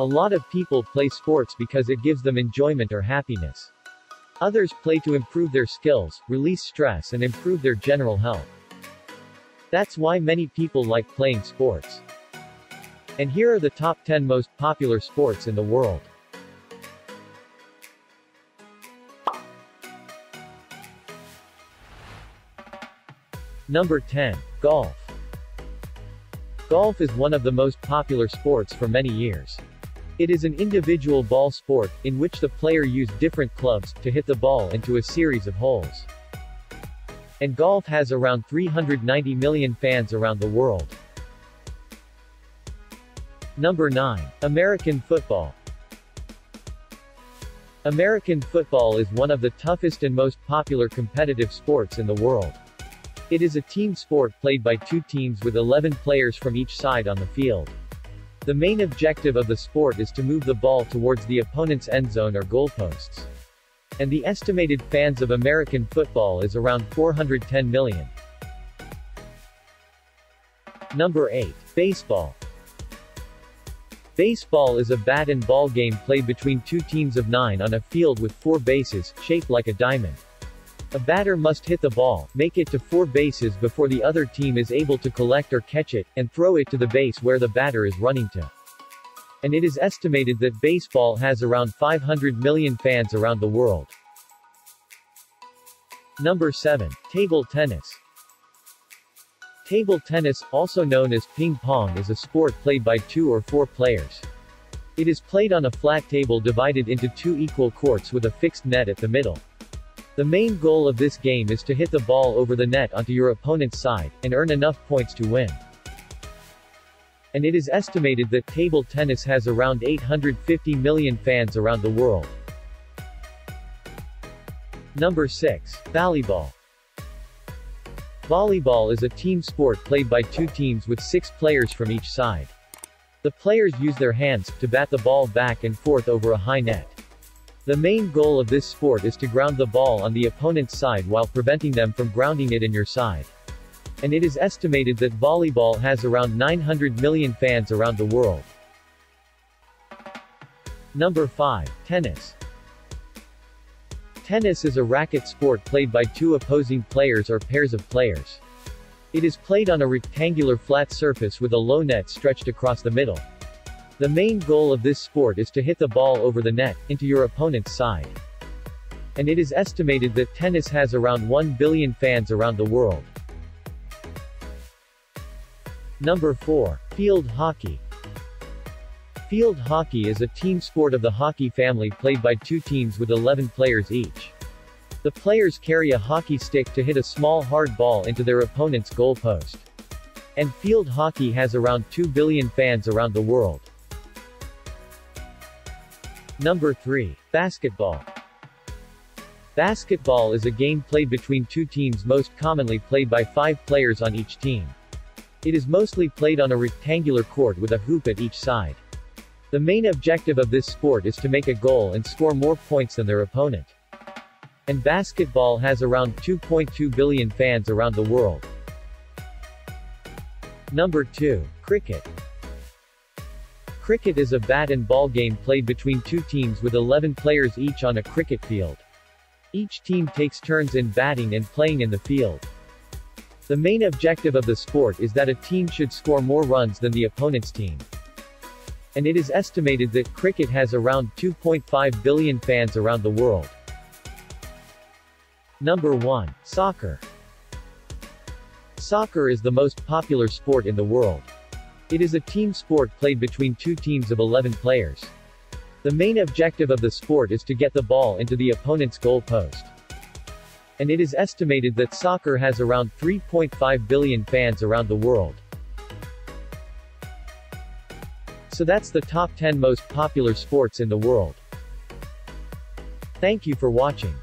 A lot of people play sports because it gives them enjoyment or happiness. Others play to improve their skills, release stress and improve their general health. That's why many people like playing sports. And here are the top 10 most popular sports in the world. Number 10. Golf. Golf is one of the most popular sports for many years. It is an individual ball sport, in which the player use different clubs, to hit the ball into a series of holes. And golf has around 390 million fans around the world. Number 9. American football. American football is one of the toughest and most popular competitive sports in the world. It is a team sport played by two teams with 11 players from each side on the field. The main objective of the sport is to move the ball towards the opponent's end zone or goalposts. And the estimated fans of American football is around 410 million. Number 8. Baseball. Baseball is a bat and ball game played between two teams of nine on a field with four bases, shaped like a diamond. A batter must hit the ball, make it to four bases before the other team is able to collect or catch it, and throw it to the base where the batter is running to. And it is estimated that baseball has around 500 million fans around the world. Number 7. Table tennis. Table tennis, also known as ping pong is a sport played by two or four players. It is played on a flat table divided into two equal courts with a fixed net at the middle. The main goal of this game is to hit the ball over the net onto your opponent's side, and earn enough points to win. And it is estimated that table tennis has around 850 million fans around the world. Number 6. Volleyball. Volleyball is a team sport played by two teams with six players from each side. The players use their hands to bat the ball back and forth over a high net. The main goal of this sport is to ground the ball on the opponent's side while preventing them from grounding it in your side. And it is estimated that volleyball has around 900 million fans around the world. Number 5. Tennis. Tennis is a racket sport played by two opposing players or pairs of players. It is played on a rectangular flat surface with a low net stretched across the middle. The main goal of this sport is to hit the ball over the net, into your opponent's side. And it is estimated that tennis has around 1 billion fans around the world. Number 4. Field hockey. Field hockey is a team sport of the hockey family played by two teams with 11 players each. The players carry a hockey stick to hit a small hard ball into their opponent's goalpost. And field hockey has around 2 billion fans around the world. Number 3. Basketball. Basketball is a game played between two teams most commonly played by five players on each team. It is mostly played on a rectangular court with a hoop at each side. The main objective of this sport is to make a goal and score more points than their opponent. And basketball has around 2.2 billion fans around the world. Number 2. Cricket. Cricket is a bat and ball game played between two teams with 11 players each on a cricket field. Each team takes turns in batting and playing in the field. The main objective of the sport is that a team should score more runs than the opponent's team. And it is estimated that cricket has around 2.5 billion fans around the world. Number 1. Soccer. Soccer is the most popular sport in the world. It is a team sport played between two teams of 11 players. The main objective of the sport is to get the ball into the opponent's goal post. And it is estimated that soccer has around 3.5 billion fans around the world. So that's the top 10 most popular sports in the world. Thank you for watching.